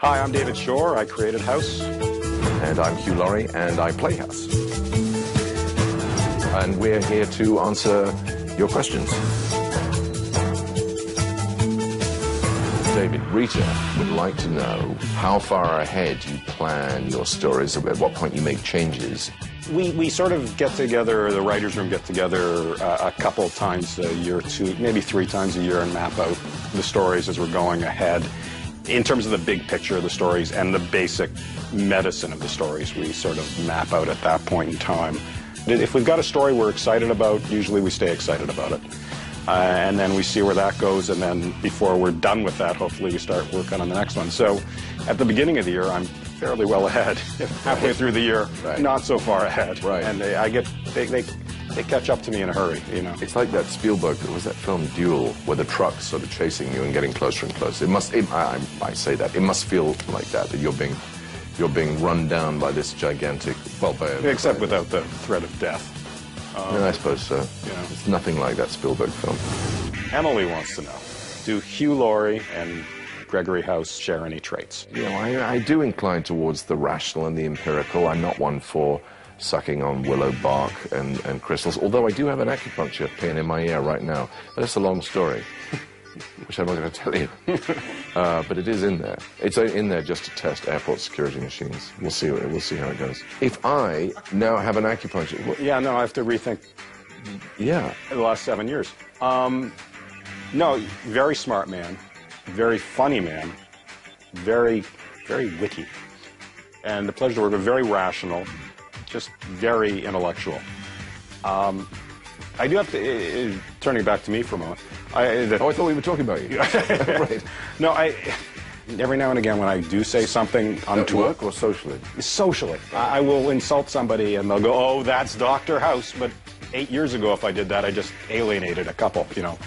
Hi, I'm David Shore. I created House. And I'm Hugh Laurie, and I play House. And we're here to answer your questions. David, Rita would like to know how far ahead you plan your stories, at what point you make changes. We, we sort of get together, the writer's room get together uh, a couple times a year, two, maybe three times a year, and map out the stories as we're going ahead. In terms of the big picture of the stories and the basic medicine of the stories, we sort of map out at that point in time. If we've got a story we're excited about, usually we stay excited about it. Uh, and then we see where that goes, and then before we're done with that, hopefully we start working on the next one. So at the beginning of the year, I'm fairly well ahead. Halfway through the year, Right. not so far ahead. Right. And they, I get they, they they catch up to me in a hurry. You know. It's like that Spielberg, it was that film Duel, where the truck's sort of chasing you and getting closer and closer. It must, it, I, I say that, it must feel like that, that you're being, you're being run down by this gigantic, well, by, Except without the threat of death. Um, yeah, I suppose so. Yeah. It's nothing like that Spielberg film. Emily wants to know: Do Hugh Laurie and Gregory House share any traits? You know, I, I do incline towards the rational and the empirical. I'm not one for sucking on willow bark and, and crystals, although I do have an acupuncture pin in my ear right now. But it's a long story, which I'm not going to tell you. Uh, but it is in there. It's in there just to test airport security machines. We'll see. We'll see how it goes. If I now have an acupuncture, well, Yeah, no, I have to rethink yeah, the last seven years. Um, no, very smart man, very funny man, very, very witty, and the pleasure to work with. Very rational, just very intellectual. Um, I do have to. Uh, uh, turning back to me for a moment. I, the, Oh, I thought we were talking about you. right. no, I. Every now and again, when I do say something At untoward, work or socially? socially. I I will insult somebody and they'll go, oh, that's Dr. House. But eight years ago, if I did that, I just alienated a couple, you know.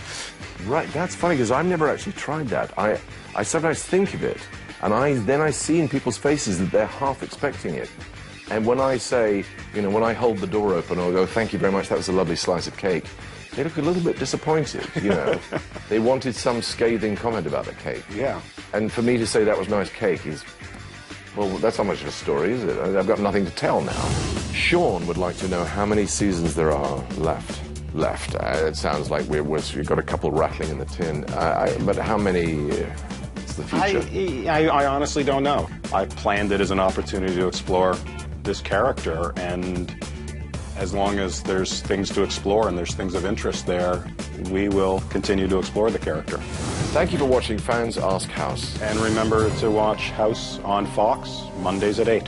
Right, that's funny because I've never actually tried that. I, I sometimes think of it, and I then I see in people's faces that they're half expecting it. And when I say, you know, when I hold the door open, I'll go, "Thank you very much. That was a lovely slice of cake." They look a little bit disappointed. You know, they wanted some scathing comment about the cake. Yeah. And for me to say that was nice cake is, well, that's not much of a story, is it? I've got nothing to tell now. Sean would like to know how many seasons there are left. Left. Uh, it sounds like we're, we're, we've got a couple rattling in the tin. Uh, I, but how many? Uh, it's the I, future. I, I honestly don't know. I planned it as an opportunity to explore this character, and as long as there's things to explore and there's things of interest there, we will continue to explore the character. Thank you for watching Fans Ask House. And remember to watch House on Fox Mondays at 8.